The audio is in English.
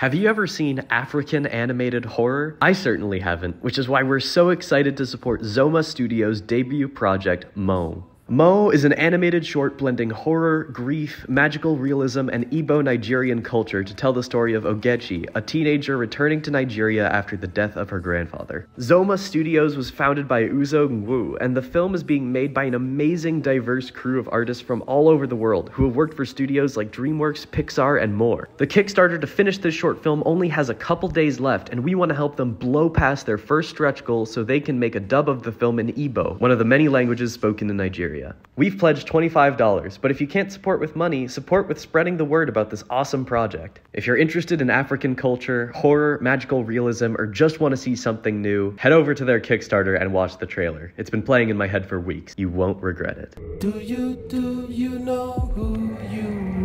Have you ever seen African animated horror? I certainly haven't, which is why we're so excited to support Zoma Studios' debut project, Mmanwu. Mmanwu is an animated short blending horror, grief, magical realism, and Igbo Nigerian culture to tell the story of Ogechi, a teenager returning to Nigeria after the death of her grandfather. Zoma Studios was founded by Uzo Nwu, and the film is being made by an amazing, diverse crew of artists from all over the world who have worked for studios like DreamWorks, Pixar, and more. The Kickstarter to finish this short film only has a couple days left, and we want to help them blow past their first stretch goal so they can make a dub of the film in Igbo, one of the many languages spoken in Nigeria We've pledged $25, but if you can't support with money, support with spreading the word about this awesome project. If you're interested in African culture, horror, magical realism, or just want to see something new, head over to their Kickstarter and watch the trailer. It's been playing in my head for weeks. You won't regret it. Do you, do you know who you are?